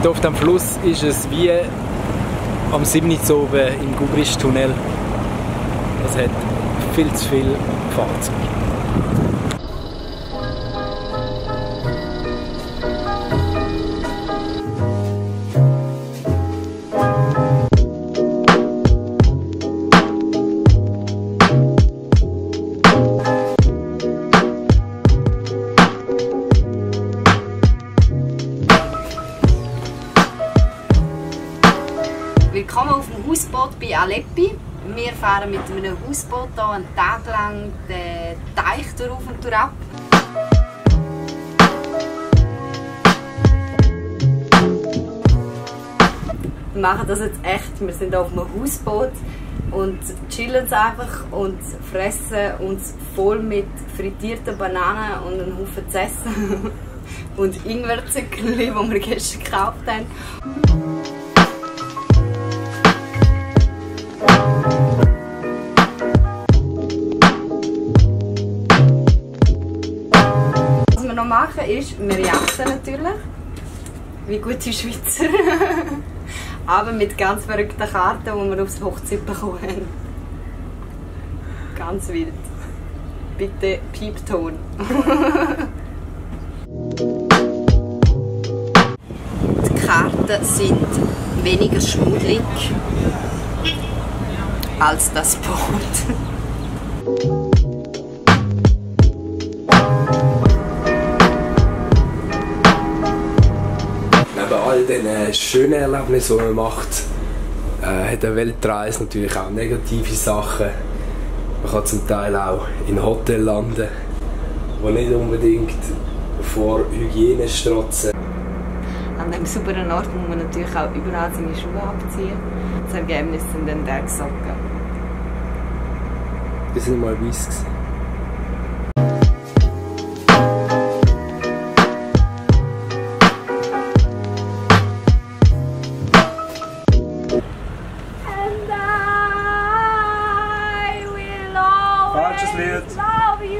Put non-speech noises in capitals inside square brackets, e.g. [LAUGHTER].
Hier auf dem Fluss ist es wie am 7. oben im Gubrisch-Tunnel. Es hat viel zu viele Fahrzeuge. Willkommen auf dem Hausboot bei Aleppi. Wir fahren mit einem Hausboot hier einen Tag lang den Teich durch und ab. Wir machen das jetzt echt. Wir sind hier auf einem Hausboot und chillen einfach und fressen uns voll mit frittierten Bananen und einem Haufen essen. [LAUGHS] und Ingwerzöckchen, die wir gestern gekauft haben. Machen ist, wir jachten natürlich, wie gute Schweizer. [LAUGHS] Aber mit ganz verrückten Karten, die wir aufs Hochzeit bekommen haben. Ganz wild. Bitte Piepton. [LAUGHS] Die Karten sind weniger schmuddelig als das Boot. [LAUGHS] all diesen schönen Erlebnissen, die man macht, äh, hat eine Weltreise natürlich auch negative Sachen. Man kann zum Teil auch in Hotel landen, die nicht unbedingt vor Hygiene strotzen. An diesem sauberen Ort muss man natürlich auch überall seine Schuhe abziehen. Das Ergebnis sind dann die Socken. Die sind mal weiss. gewesen. bracelets. Love you.